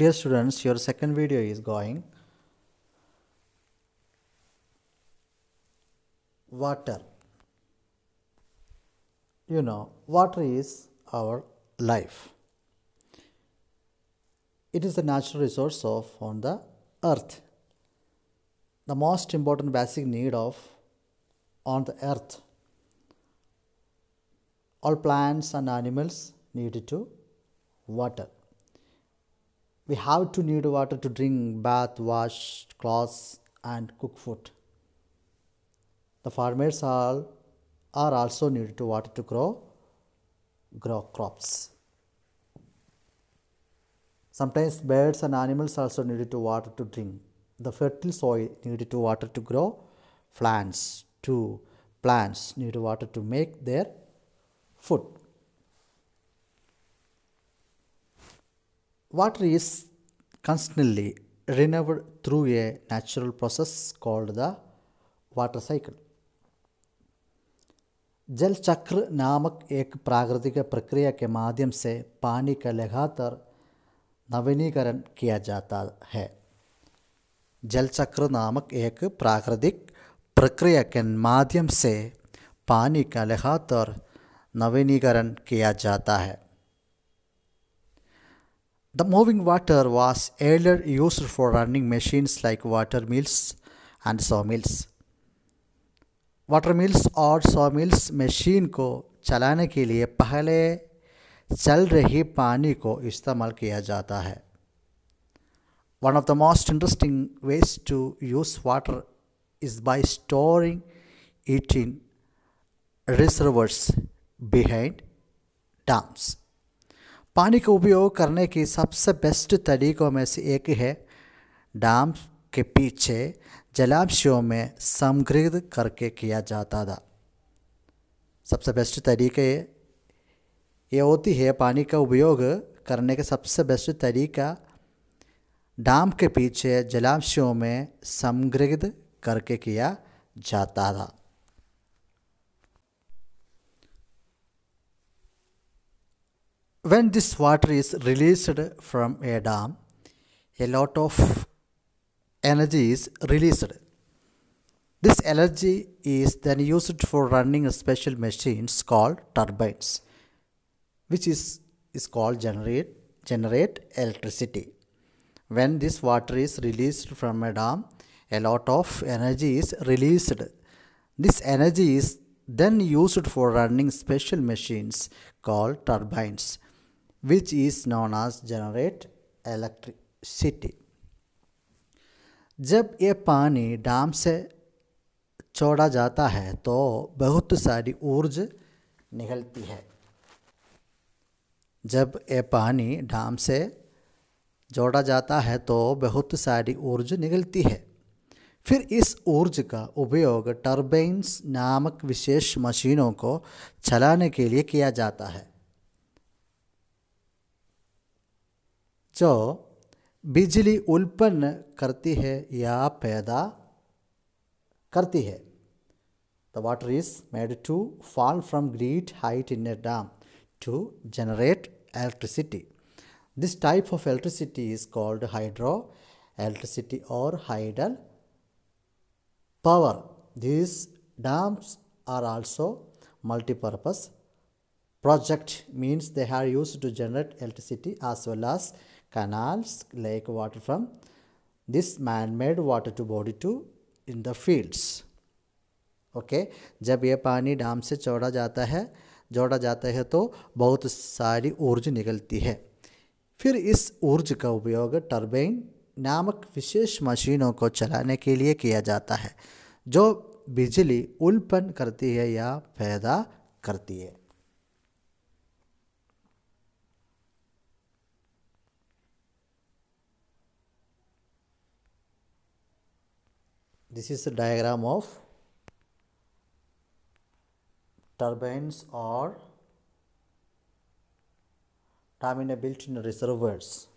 Dear students, your second video is going water. You know, water is our life. It is the natural resource of on the earth. The most important basic need of on the earth. All plants and animals need to water. We have to need water to drink, bath, wash clothes, and cook food. The farmers are, are also needed to water to grow grow crops. Sometimes birds and animals also needed to water to drink. The fertile soil needed to water to grow plants. Too, plants need water to make their food. Water is constantly renewed through a natural process called the water cycle. जल चक्र नामक एक प्राकृतिक प्रक्रिया के माध्यम से पानी का लगातार नवीनीकरण किया जाता है जल चक्र नामक एक प्राकृतिक प्रक्रिया के माध्यम से पानी का लगातार नवीनीकरण किया जाता है The moving water was earlier used for running machines like water mills and sawmills. Water mills और सॉ मिल्स मशीन को चलाने के लिए पहले चल रही पानी को इस्तेमाल किया जाता है one of the most interesting ways to use water is by storing it in reservoirs behind dams पानी का उपयोग करने की सबसे बेस्ट तरीकों में से एक है डैम के पीछे जलाशयों में समृद्ध करके किया जाता था। सबसे बेस्ट तरीके ये होती है पानी का उपयोग करने का सबसे बेस्ट तरीका डैम के पीछे जलाशयों में समृद्ध करके किया जाता था। When this water is released from a dam, a lot of energy is released. This energy is then used for running special machines called turbines, which is, is called generate, generate electricity. When this water is released from a dam, a lot of energy is released. This energy is then used for running special machines called turbines, which is known as generate electricity. जब ये पानी dam से छोड़ा जाता है तो बहुत सारी ऊर्जा निकलती है। जब ये पानी डैम से जोड़ा जाता है तो बहुत सारी ऊर्जा निकलती है। फिर इस ऊर्जा का उपयोग टर्बाइन्स नामक विशेष मशीनों को चलाने के लिए किया जाता है। च बिजली उत्पन्न करती है या पैदा करती है। The water is made to fall from great height in a dam to generate electricity this type of electricity is called hydroelectricity और hydel power this dams are also multipurpose project means they have use to generate electricity as well as canals, lake water from this man-made water to body to in the fields. Okay okay? जब ये पानी dam से छोड़ा जाता है, जोड़ा जाता है तो बहुत सारी ऊर्जा निकलती है। फिर इस ऊर्जा का उपयोग टर्बाइन नामक विशेष मशीनों को चलाने के लिए किया जाता है, जो बिजली उत्पन्न करती है या पैदा करती है। This is a diagram of turbines or turbine built in reservoirs.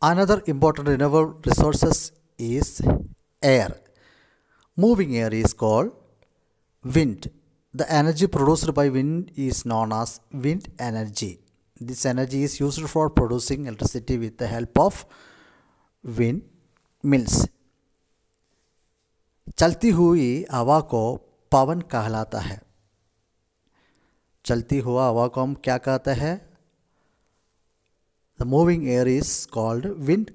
Another important renewable resources is air. Moving air is called wind. the energy produced by wind is known as wind energy. This energy is used for producing electricity with the help of wind mills. चलती हुई हवा को पवन कहलाता है। चलती हुआ हवा को हम क्या कहते हैं? The moving air is called wind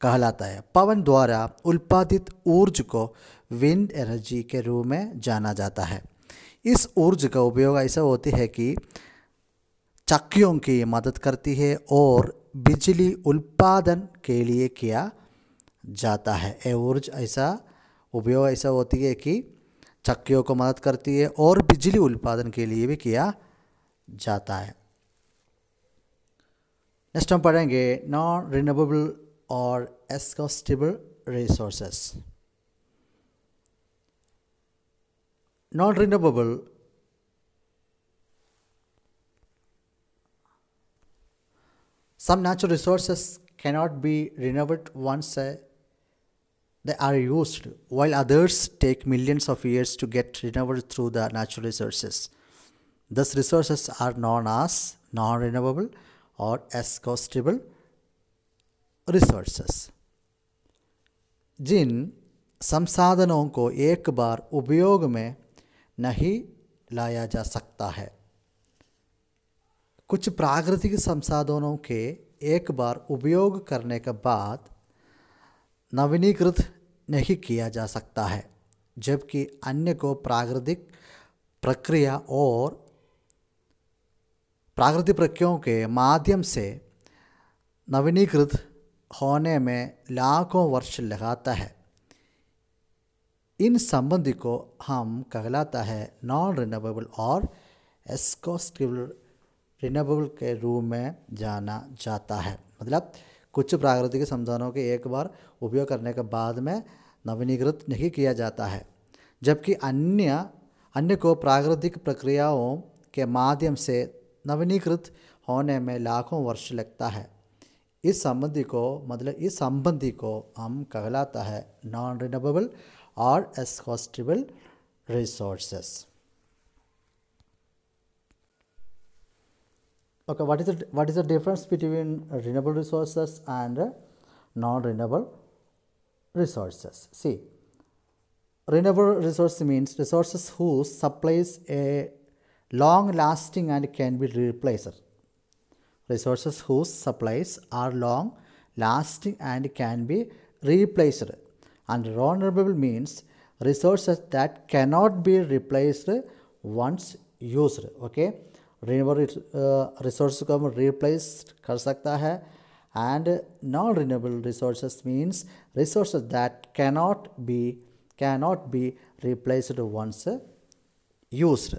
कहलाता है। पवन द्वारा उत्पादित ऊर्ज को विंड एनर्जी के रूप में जाना जाता है। इस ऊर्ज का उपयोग ऐसा होती है कि चक्कियों की मदद करती है और बिजली उत्पादन के लिए किया जाता है ये ऊर्ज ऐसा उपयोग ऐसा होती है कि चक्कियों को मदद करती है और बिजली उत्पादन के लिए भी किया जाता है नेक्स्ट हम पढ़ेंगे नॉन रिन्यूएबल और exhaustible resources non renewable some natural resources cannot be renewed once uh, they are used, while others take millions of years to get renewed through the natural resources. Thus, resources are known as non renewable or exhaustible resources. जिन संसाधनों को एक बार उपयोग में नहीं लाया जा सकता है कुछ प्राकृतिक संसाधनों के एक बार उपयोग करने के बाद नवीनीकृत नहीं किया जा सकता है, जबकि अन्य को प्राकृतिक प्रक्रिया और प्राकृतिक प्रक्रियाओं के माध्यम से नवीनीकृत होने में लाखों वर्ष लगाता है। इन संबंधी को हम कहलाता है नॉन रिन्यूएबल और एस्कोस्टिबल रिन्यूएबल के रूप में जाना जाता है। मतलब कुछ प्राकृतिक संसाधनों के एक बार उपयोग करने के बाद में नवीनीकृत नहीं किया जाता है, जबकि अन्य अन्य को प्राकृतिक प्रक्रियाओं के माध्यम से नवीनीकृत होने में लाखों वर्ष लगता है। इस संबंधी को मतलब इस संबंधी को हम कहलाता है नॉन रिन्यूएबल और exhaustible resources okay what is the what is the difference between renewable resources and uh, non renewable resources? See renewable resource means resources whose supplies a long lasting and can be replaced. Resources whose supplies are long lasting and can be replaced. And renewable means resources that cannot be replaced once used. Okay renewable resource को हम replace कर सकता है and non renewable resources means resource that cannot be cannot be replaced once used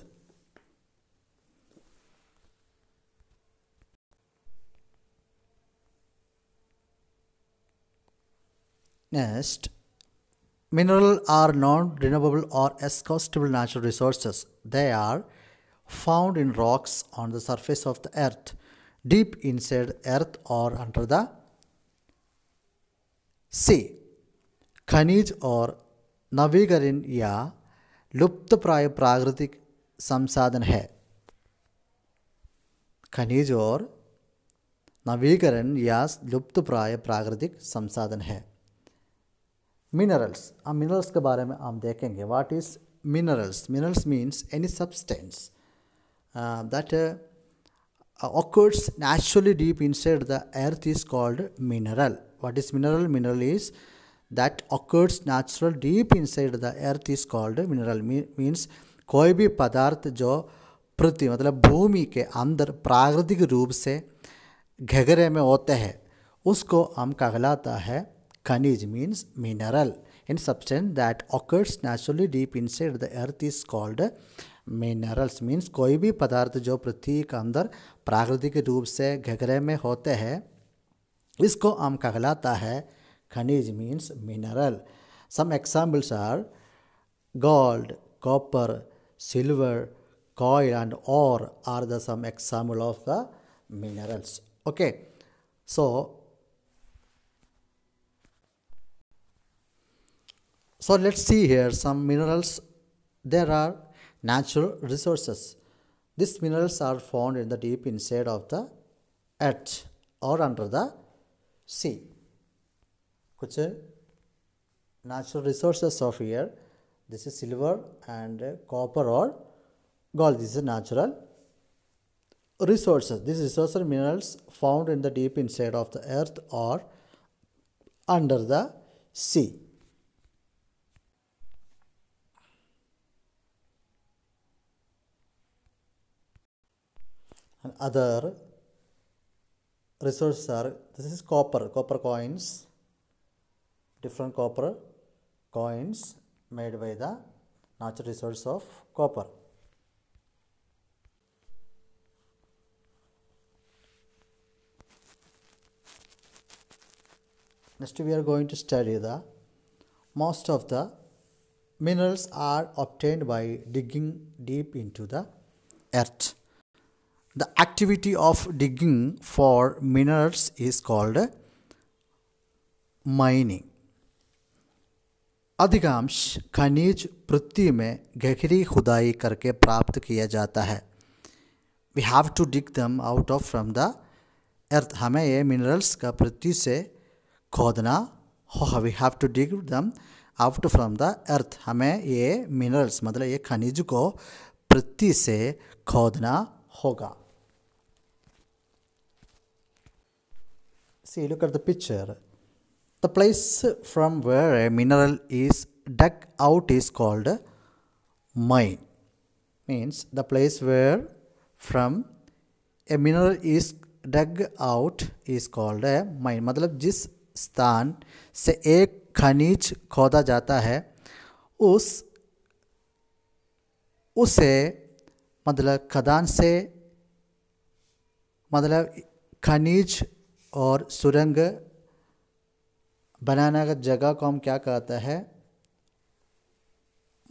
Next, mineral are non-renewable or exhaustible natural resources. They are found in rocks on the surface of the earth, deep inside earth or under the sea. खनिज और नवीकरण या लुप्त प्राय प्राकृतिक संसाधन है खनिज और नवीकरण या लुप्त प्राय प्राकृतिक संसाधन है मिनरल्स अब के बारे में हम देखेंगे what is minerals minerals means any substance uh, that uh, occurs naturally deep inside the earth is called mineral. What is mineral? Mineral is that occurs natural deep inside the earth is called mineral. Me, means कोई भी पदार्थ जो पृथ्वी मतलब भूमि के अंदर प्राकृतिक रूप से घगरे में होते हैं उसको हम कहलाता है खनिज means mineral in substance that occurs naturally deep inside the earth is called minerals means कोई भी पदार्थ जो पृथ्वी के अंदर प्राकृतिक रूप से घगरे में होते हैं, इसको हम कहलाता है खनिज means mineral some examples are gold copper silver coal and और are the some example of the minerals okay so so let's see here some minerals there are natural resources. These minerals are found in the deep inside of the earth or under the sea. कुछ natural resources of here. This is silver and copper or gold. This is natural resources. These resources are minerals found in the deep inside of the earth or under the sea. And other resources are this is copper, copper coins, different copper coins made by the natural resource of copper. Next we are going to study the most of the minerals are obtained by digging deep into the earth. The activity of digging for minerals is called mining. अधिकांश खनिज पृथ्वी में गहरी खुदाई करके प्राप्त किया जाता है। We have to dig them out of from the earth हमें ये मिनरल्स का पृथ्वी से खोदना हो we have to dig them out from the earth हमें ये मिनरल्स मतलब ये खनिज को पृथ्वी से खोदना होगा। See, look at the picture. The place from where a mineral is dug out is called mine. Means the place where from a mineral is dug out is called a mine. मतलब जिस स्थान से एक खनिज खोदा जाता है उस उसे मतलब खदान से मतलब खनिज और सुरंग बनाने का जगह को हम क्या कहते हैं?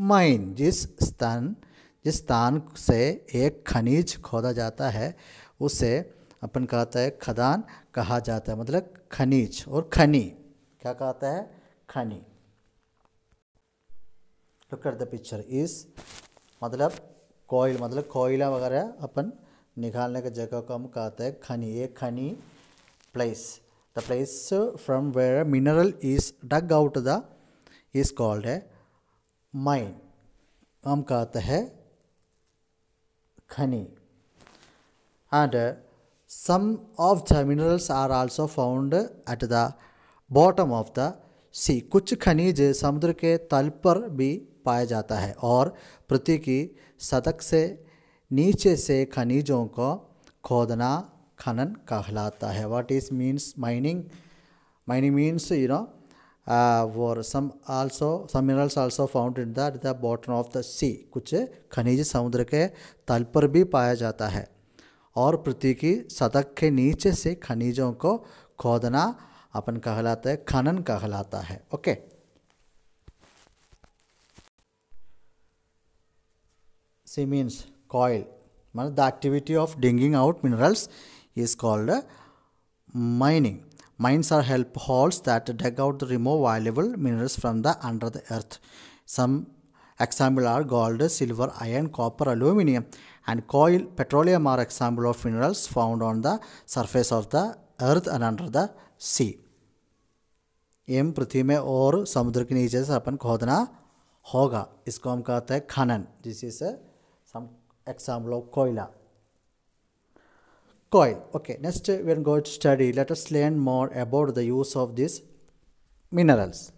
माइन, जिस स्थान जिस स्थान से एक खनिज खोदा जाता है, उसे अपन कहता है खदान कहा जाता है मतलब खनिज और खनी। क्या कहता है? खनी। लुक एट द पिक्चर इस मतलब कोयल मतलब कोयला वगैरह अपन निकालने की जगह को हम कहते हैं खनी। एक खनी place the place from where mineral is dug out the is called है माइन हम कहते हैं खनी. And some of the minerals are also found at the bottom of the sea. कुछ खनिज समुद्र के तल पर भी पाया जाता है और पृथ्वी की सतह से नीचे से खनिजों को खोदना खनन कहलाता है what is means mining mining means you know और some some minerals also found in the the bottom of the sea कुछ खनिज समुद्र के तल पर भी पाया जाता है। और पृथ्वी की सतह के नीचे से खनिजों को खोदना अपन कहलाता है, खनन कहलाता है। ओके सी मीन्स कॉयल मतलब the activity of digging out minerals is called mining. Mines are help holes that dig out the remove valuable minerals from the under the earth. Some example are gold, silver, iron, copper, aluminium, and coal, petroleum are example of minerals found on the surface of the earth and under the sea. एम पृथ्वी में और समुद्र के नीचे से अपन खोदना होगा इसको हम कहते हैं खनन this is some example of कोयला coil. Okay next we are going to study. Let us learn more about the use of these minerals